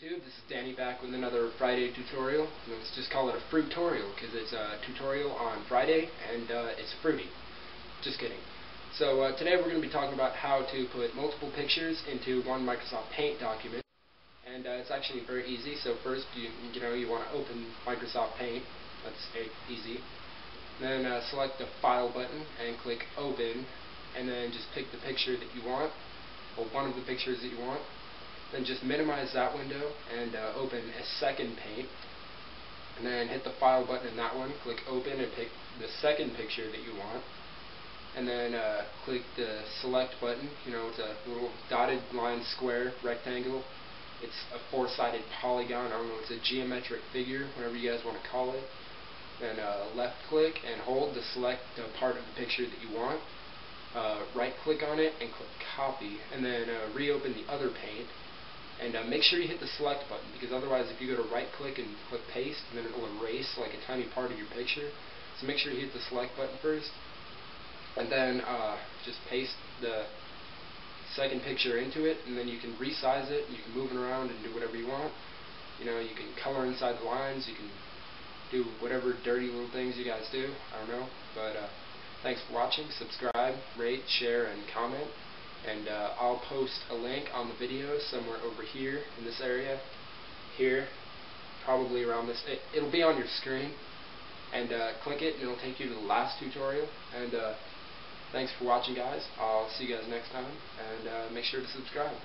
YouTube, this is Danny back with another Friday tutorial. Let's just call it a fruitorial because it's a tutorial on Friday and uh, it's fruity. Just kidding. So uh, today we're going to be talking about how to put multiple pictures into one Microsoft Paint document. And uh, it's actually very easy. So first, you, you know, you want to open Microsoft Paint. That's easy. Then uh, select the File button and click Open, and then just pick the picture that you want, or one of the pictures that you want. Then just minimize that window and uh, open a second paint. And then hit the file button in that one, click open and pick the second picture that you want. And then uh, click the select button, you know, it's a little dotted line square rectangle. It's a four-sided polygon, I don't know, it's a geometric figure, whatever you guys want to call it. Then uh, left click and hold to select the part of the picture that you want. Uh, right click on it and click copy and then uh, reopen the other paint and uh, make sure you hit the select button because otherwise if you go to right click and click paste then it will erase like a tiny part of your picture. So make sure you hit the select button first and then uh, just paste the second picture into it and then you can resize it, you can move it around and do whatever you want. You know, you can color inside the lines, you can do whatever dirty little things you guys do, I don't know. But uh, thanks for watching, subscribe, rate, share, and comment and uh, I'll post a link on the video somewhere over here in this area here probably around this it, will be on your screen. And uh, click it and it'll take you to the last tutorial. And uh, thanks for watching guys. I'll see you guys next time. And uh, make sure to subscribe